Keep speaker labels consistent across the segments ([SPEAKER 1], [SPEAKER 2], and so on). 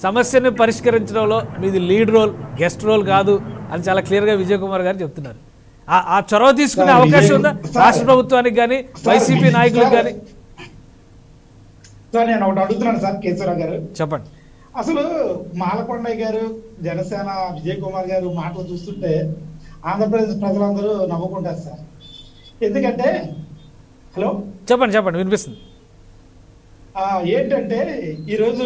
[SPEAKER 1] సమస్యని పరిష్కరించడంలో మీది లీడ్ రోల్ గెస్ట్ రోల్ కాదు అని చాలా క్లియర్గా విజయ్ కుమార్ గారు చెప్తున్నారు. ఆ- చొరవ తీసుకునే అవకాశం ఉందా? రాష్ట్ర ప్రభుత్వానికి కానీ వైసీపీ నాయకులకు కానీ
[SPEAKER 2] సార్ నేను ఒకటి అడుగుతున్నాను సార్ కేశవరావు గారు.
[SPEAKER 1] చెప్పండి.
[SPEAKER 2] అసలు మాలకొండయ్య గారు జనసేన విజయ్ కుమార్ గారు మాటలు చూస్తుంటే ఆంధ్రప్రదేశ్ ప్రజలందరూ నవ్వుకుంటారు సార్. ఎందుకంటే హలో?
[SPEAKER 1] చెప్పండి చెప్పండి వినిపిస్తుంది.
[SPEAKER 2] ఏంటంటే ఈరోజు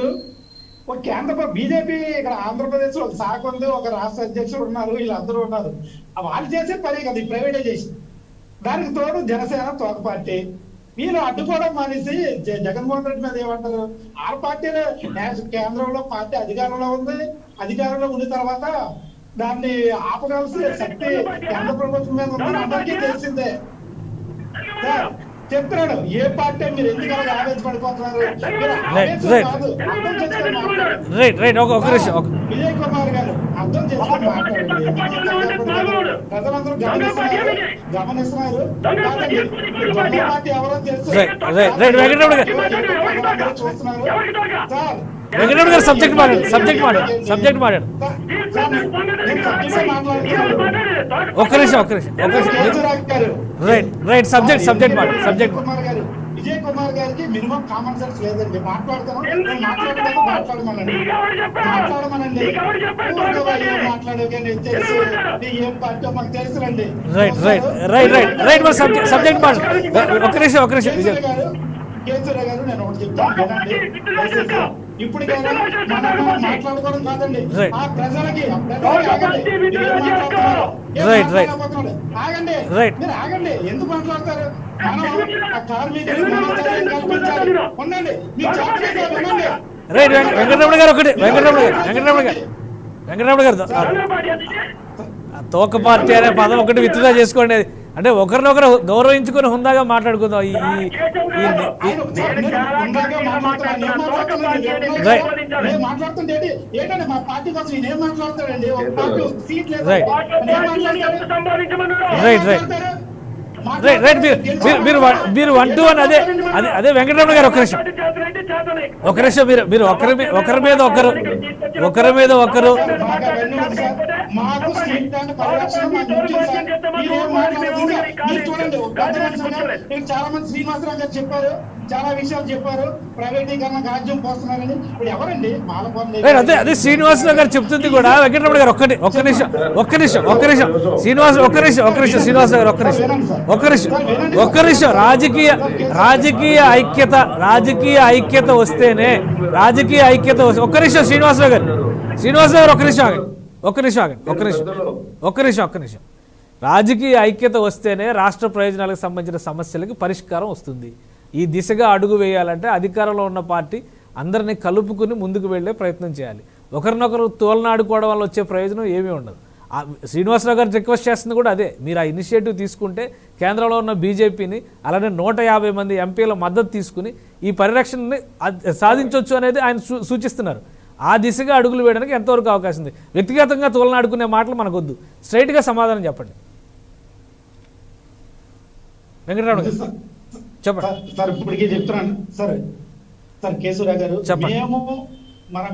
[SPEAKER 2] ఒక కేంద్ర బీజేపీ ఇక్కడ ఆంధ్రప్రదేశ్లో ఒక శాఖ ఉంది ఒక రాష్ట్ర అధ్యక్షుడు ఉన్నారు వీళ్ళందరూ ఉన్నారు. వాళ్ళు చేసే పని కదా ఈ ప్రైవేటైజేషన్. దానికి తోడు జనసేన తోక పార్టీ. వీళ్ళు అడ్డుకోవడం మానేసి జ- జగన్మోహన్ రెడ్డి మీద ఏమంటారు? ఆ పార్టీ కేంద్రంలో పార్టీ అధికారంలో ఉంది. అధికారంలో ఉన్న తర్వాత దాన్ని ఆపగలసిన శక్తి కేంద్ర ప్రభుత్వం మీద ఉందని అందరికీ తెలిసిందే. చెప్తున్నాడు ఏ పార్టీ మీరు ఎందుకు ఆవేశపడిపోతున్నారు.
[SPEAKER 1] రైట్ రైట్ ఒక ఒక నిమిషం
[SPEAKER 2] విజయ్ కుమార్ గారు అర్థం చేసుకొని మాట్లాడండి ప్రజలందరూ గమనిస్తున్నారు గమనిస్తున్నారు పార్టీ ఎవరో తెలుసు చూస్తున్నారు సార్
[SPEAKER 1] వెంకటరమణ గారు సబ్జెక్ట్ మాట్లాడు సబ్జెక్ట్ మాట్లాడు సబ్జెక్ట్ మాట్లాడు ఒక్క నిమిషం ఒక్క నిమిషం ఒక్క నిమిషం. రైట్ రైట్ సబ్జెక్ట్ సబ్జెక్ట్ మాట్లాడు సబ్జెక్ట్
[SPEAKER 2] విజయ్ కుమార్ గారు విజయ్ కుమార్ గారికి మినిమం కామన్ సెన్స్ లేదండి. మాట్లాడతాను మాట్లాడతాను. మాట్లాడమనండి. మాట్లాడమనండి. ఊరికే ఏం పార్టీ మాకు తెలుసులండి
[SPEAKER 1] right right right right right మరి సబ్జెక్ట్ సబ్జెక్ట్ మాట్లాడు ఒక్క నిమిషం ఒక్క నిమిషం విజయ్.
[SPEAKER 2] గారు కేసీఆర్ గారు నేను ఒకటి చెప్తాను. మాట్లాడుకోవడం కాదండి. ఆ ప్రజలకి ప్రజలకి ఆగండి. మీరు ఎందుకు మాట్లాడతారు? ఉండండి.
[SPEAKER 1] రైట్ వెంకటరమణ గారు ఒకటి. వెంకటరమణ గారు వెంకటరమణ గారు. వెంకటరమణ గారు తోక పార్టీ అనే పదం ఒకటి విత్డ్రా చేసుకోండి. అంటే ఒకరినొకరు గౌరవించుకొని హుందాగా మాట్లాడుకుందాం. ఈ
[SPEAKER 2] మాట్లాడతాడు?
[SPEAKER 1] రైట్. రైట్. రైట్ రైట్ మీరు మీరు మీరు వన్- మీరు వన్ టు వన్ అదే అదే అదే వెంకటరమణ గారు ఒక నిమిషం. ఒక నిమిషం మీరు మీరు ఒకరి ఒకరి మీద ఒకరు ఒకరి మీద ఒకరు.
[SPEAKER 2] చాలా మంది శ్రీనివాసరావు గారు చెప్పారు చాలా విషయాలు చెప్పారు ప్రైవేటీకరణ రాజ్యం పోస్తున్నారని ఇప్పుడు ఎవరండి మాలకొండ
[SPEAKER 1] అదే అదే శ్రీనివాసరావు గారు చెప్తుంది కూడా. వెంకటరమణ గారు ఒక్కటి ఒక్క నిమిషం ఒక్క నిమిషం ఒక్క నిమిషం. శ్రీనివాస ఒక్క నిమిషం ఒక్క నిమిషం శ్రీనివాసరావు గారు ఒక్క నిమిషం. ఒక్క నిమిషం ఒక్క నిమిషం. రాజకీయ రాజకీయ ఐక్యత రాజకీయ ఐక్యత వస్తేనే రాజకీయ ఐక్యత వస్తే ఒక్క నిమిషం శ్రీనివాసరావు గారు శ్రీనివాసరావు గారు ఒక నిమిషం ఆగండి ఒక్క నిమిషం ఆగండి ఒక్క నిమిషం ఒక్క నిమిషం ఒక్క నిమిషం. రాజకీయ ఐక్యత వస్తేనే రాష్ట్ర ప్రయోజనాలకు సంబంధించిన సమస్యలకు పరిష్కారం వస్తుంది. ఈ దిశగా అడుగు వేయాలంటే అధికారంలో ఉన్న పార్టీ అందరినీ కలుపుకుని ముందుకు వెళ్ళే ప్రయత్నం చేయాలి. ఒకరినొకరు తోలనాడుకోవడం వల్ల వచ్చే ప్రయోజనం ఏమీ ఉండదు. శ్రీనివాసరావు గారు రిక్వెస్ట్ చేస్తుంది కూడా అదే. మీరు ఆ ఇనిషియేటివ్ తీసుకుంటే కేంద్రంలో ఉన్న బీజేపీని అలానే నూట యాభై మంది ఎంపీల మద్దతు తీసుకుని ఈ పరిరక్షణని సాధించవచ్చు అనేది ఆయన సూచిస్తున్నారు. ఆ దిశగా అడుగులు వేయడానికి ఎంతవరకు అవకాశం ఉంది? వ్యక్తిగతంగా తోలనాడుకునే మాటలు మనకొద్దు. స్ట్రైట్గా సమాధానం చెప్పండి. వెంకటరమణ గారు. చెప్పండి.
[SPEAKER 2] సార్- సార్ ఇప్పటికే చెప్తున్నాను. సార్ సార్ కేశవరావు గారు
[SPEAKER 1] చెప్పండి.
[SPEAKER 2] మన